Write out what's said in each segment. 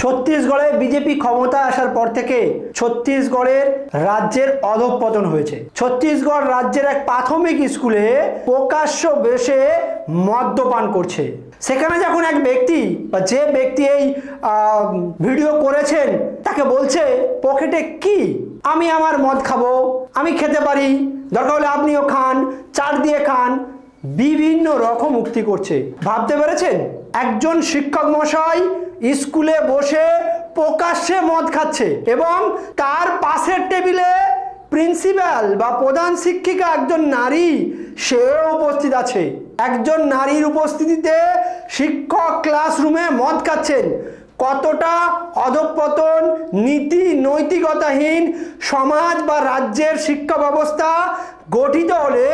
ছত্তিশগড়ে বিজেপি ক্ষমতা আসার পর থেকে ছত্তিশগড়ের রাজ্যের অধঃপতন হয়েছে। ছত্তিশগড় রাজ্যের এক প্রাথমিক স্কুলে প্রকাশ্য বেশে মদ্যপান করছে। সেখানে যখন এক ব্যক্তি বা যে ব্যক্তি এই ভিডিও করেছেন, তাকে বলছে, পকেটে কি? আমি আমার মদ খাব, আমি খেতে পারি। দরকার হলে আপনিও খান চাট দিয়ে খান। বিভিন্ন রকম উক্তি করছে। ভাবতে পেরেছেন? একজন শিক্ষক মশাই স্কুলে বসে প্রকাশ্যে মদ খাচ্ছে এবং তার পাশের টেবিলে প্রিন্সিপাল বা প্রধান শিক্ষিকা একজন নারী সেও উপস্থিত আছে। একজন নারীর উপস্থিতিতে শিক্ষক ক্লাসরুমে মদ খাচ্ছেন। কতটা অধঃপতন, নীতি, নৈতিকতাহীন সমাজ বা রাজ্যের শিক্ষা ব্যবস্থা গঠিত হলে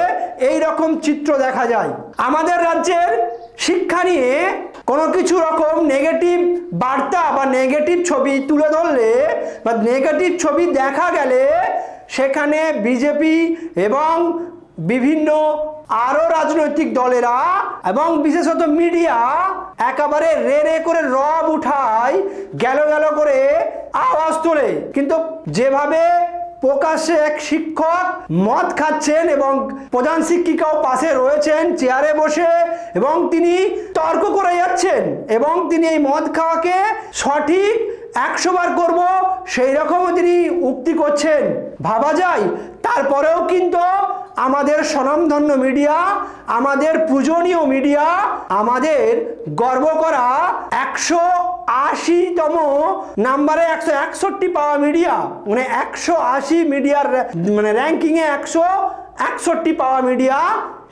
এই রকম চিত্র দেখা যায়। আমাদের রাজ্যের শিক্ষা নিয়ে কোনো কিছু রকম নেগেটিভ বার্তা বা নেগেটিভ ছবি তুলে ধরলে বা নেগেটিভ ছবি দেখা গেলে সেখানে বিজেপি এবং বিভিন্ন আরও রাজনৈতিক দলেরা এবং বিশেষত মিডিয়া একেবারে রে রে করে রব উঠায় গেল গেল করে আওয়াজ তোলে। কিন্তু যেভাবে প্রকাশ্যে এক শিক্ষক মদ খাচ্ছেন এবং প্রধান শিক্ষিকাও পাশে রয়েছেন চেয়ারে বসে এবং তিনি তর্ক করে যাচ্ছেন এবং তিনি এই মদ খাওয়াকে সঠিক একশো বার করব সেই রকমও তিনি উক্তি করছেন। ভাবা যায়, তারপরেও কিন্তু আমাদের স্বনামধন্য মিডিয়া, আমাদের পূজনীয় মিডিয়া, আমাদের গর্ব করা একশো আশিতম নাম্বারে একশো একষট্টি পাওয়া মিডিয়া মানে একশো আশি মিডিয়ার মানে র্যাঙ্কিংয়ে একশো একষট্টি পাওয়া মিডিয়া,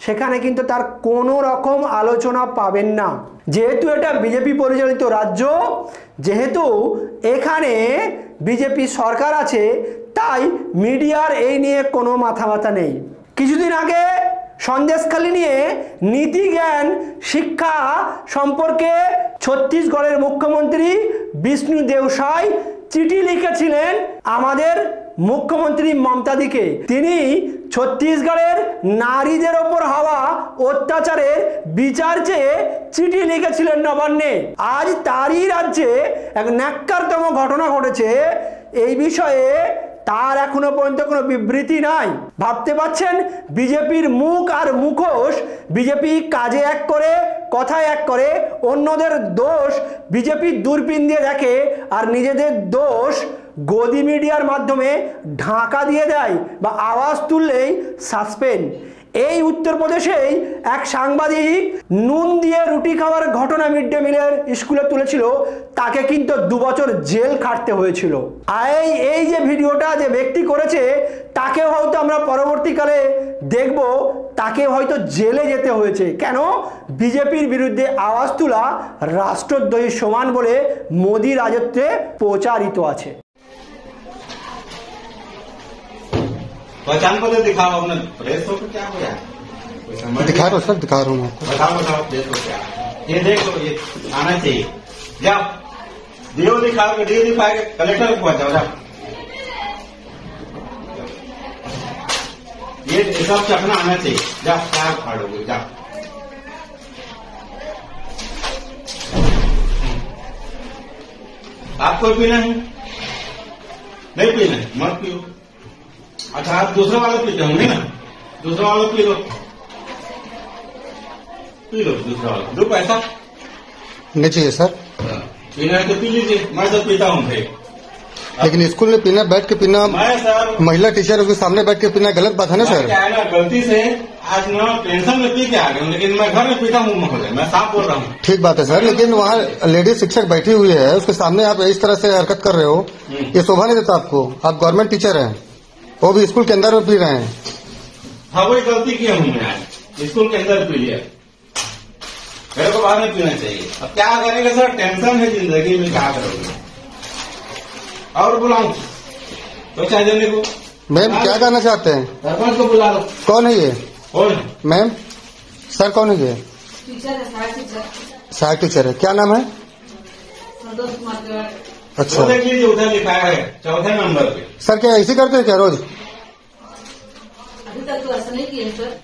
সেখানে কিন্তু তার কোনো রকম আলোচনা পাবেন না। যেহেতু এটা বিজেপি পরিচালিত রাজ্য, যেহেতু এখানে বিজেপি সরকার আছে, তাই মিডিয়ার এই নিয়ে কোনো মাথা ব্যথা নেই। কিছুদিন আগে সন্দেশখালি নিয়ে নীতি, জ্ঞান, শিক্ষা সম্পর্কে ছত্তিশগড়ের মুখ্যমন্ত্রী বিষ্ণু দেওসাই চিঠি লিখেছিলেন আমাদের মুখ্যমন্ত্রী মমতাদিকে। তিনি ছত্তিশগড়ের নারীদের ওপর হওয়া অত্যাচারের বিচার চেয়ে চিঠি লিখেছিলেন নবান্নে। আজ তারই রাজ্যে এক ন্যাক্কারতম ঘটনা ঘটেছে। এই বিষয়ে তার এখনও পর্যন্ত কোনো বিবৃতি নাই। ভাবতে পাচ্ছেন বিজেপির মুখ আর মুখোশ, বিজেপি কাজে এক করে, কথায় এক করে, অন্যদের দোষ বিজেপি দূরবীন দিয়ে দেখে আর নিজেদের দোষ গদি মিডিয়ার মাধ্যমে ঢাকা দিয়ে দেয় বা আওয়াজ তুললেই সাসপেন্ড এই উত্তরপ্রদেশেই এক সাংবাদিক নুন দিয়ে রুটি খাওয়ার ঘটনা মিড ডে মিলের স্কুলে তুলেছিল, তাকে কিন্তু দু বছর জেল খাটতে হয়েছিল। এই এই যে ভিডিওটা যে ব্যক্তি করেছে তাকে হয়তো আমরা পরবর্তীকালে দেখব, তাকে হয়তো জেলে যেতে হয়েছে। কেন? বিজেপির বিরুদ্ধে আওয়াজ তোলা রাষ্ট্রদ্রোহী সমান বলে মোদি রাজত্বে প্রচারিত আছে। पहचान पत्र दिखाओ अपने प्रेस हो तो क्या हो गया? दिखा रहा हूँ सर दिखा रहा हूँ आपको। बताओ बताओ प्रेस हो क्या ये देखो ये आना चाहिए। जाओ। डीओ दिखाओ कि डीओ दिखाए कलेक्टर को पहुंचाओ जाओ। ये सब चखना आना चाहिए। जाओ क्या फाड़ोगे जाओ। आपको पीना है? नहीं पीना है मत पियो। अच्छा आप दूसरा वाला पीते होंगे ना? दूसरा वाला पी लो पी लो दूसरा वाला दो पैसा। नहीं चाहिए सर। पीना है तो पी लीजिए। मैं तो पीता हूँ भाई। लेकिन स्कूल में पीना बैठ के पीना महिला टीचर उसके सामने बैठ के पीना गलत बात है ना सर? क्या है ना गलती से आज मैं टेंशन में पी के आ गया लेकिन मैं घर में पीता हूँ मैं साफ़ बोल रहा हूँ। ठीक बात है सर लेकिन वहाँ लेडीज़ शिक्षक बैठी हुई है उसके सामने आप इस तरह से हरकत कर रहे हो। हम्म। ये शोभा नहीं देता आपको। आप गवर्नमेंट टीचर हैं। वो भी स्कूल के अंदर में पी रहे हैं। हाँ वही गलती की हूँ मैं स्कूल के अंदर पी लिया। मेरे को बाहर में पीना चाहिए। अब क्या करेंगे सर? टेंशन है ज़िंदगी में क्या करोगे? और बुलाऊ? तो चाहे देने को। मैम क्या कहना चाहते हैं? सरपंच को बुला लो। कौन है ये? कौन? मैम सर कौन है ये? टीचर है सहायक टीचर। है। क्या नाम है? अच्छा। देख लीजिए उधर लिखा है। चौथे नंबर पे। सर क्या ऐसे करते हैं क्या रोज? अभी तक तो ऐसा नहीं हैं सर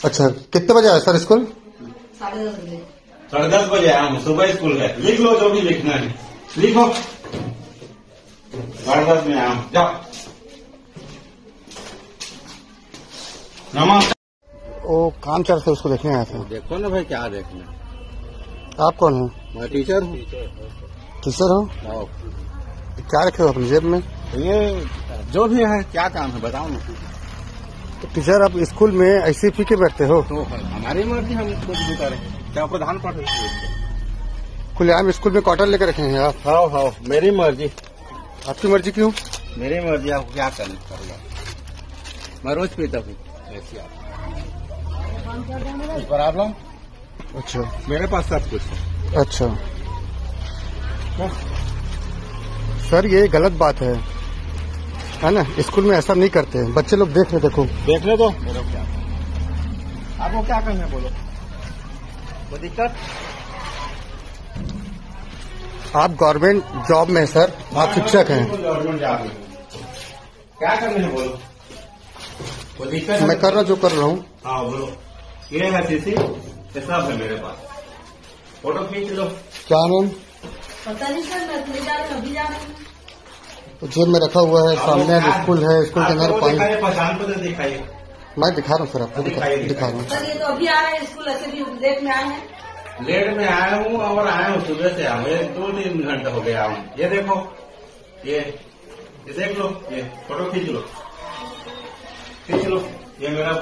अच्छा कितने बजे आए सर स्कूल साढ़े दस बजे। साढ़े दस बजे आया हूँ सुबह स्कूल गए लिख लो जो भी लिखना है। लिखो। साढ़े दस में आया जाओ। नमस्कार वो काम चल रहा था उसको देखने आया था। देखो ना भाई क्या देखना आप कौन हो? मैं टीचर हूँ। टीचर हो। क्या रखे हो अपनी जेब में? ये जो भी है क्या काम है बताओ ना। तो टीचर आप स्कूल में ऐसे पी के बैठते हो? तो हमारी मर्ज़ी हम खुद भी करें। क्या प्रधान पढ़ खुलेआम स्कूल में क्वार्टर लेकर रखे हैं आप। हाँ हाँ मेरी मर्ज़ी। आपकी मर्ज़ी क्यों? मेरी मर्ज़ी आपको क्या करना करूँगा मैं रोज पीता हूँ। ऐसी आप। प्रॉब्लम अच्छा। मेरे पास सब कुछ है। अच्छा। सर ये गलत बात है। है ना? स्कूल में ऐसा नहीं करते। बच्चे लोग देख रहे देखो। देख ले तो? आपको क्या करना है बोलो। कोई दिक्कत? आप गवर्नमेंट जॉब में सर। आप शिक्षक हैं। गवर्नमेंट जॉब में। क्या करना है बोलो। कोई दिक्कत मैं कर रहा जो कर रहा हूँ। हाँ बोलो। ये है सीसी। सब है मेरे पास। फ़ोटो खींच लो। क्या नाम? पता नहीं सर मैं ले जा रही अभी जा रही तो जेब में रखा हुआ है सामने स्कूल है स्कूल के अंदर पानी पहचान पत्र दिखाइए। मैं दिखा रहा हूँ सर आपको दिखा, दिखा रहा हूँ। सर ये तो अभी आ रहे हैं स्कूल ऐसे भी लेट में आए हैं। लेट में आया हूँ और आया हूँ सुबह से आया हूँ। ये दो तीन घंटे हो गया हूँ। ये देखो ये ये देख लो ये फ़ोटो खींच लो। खींच लो ये मेरा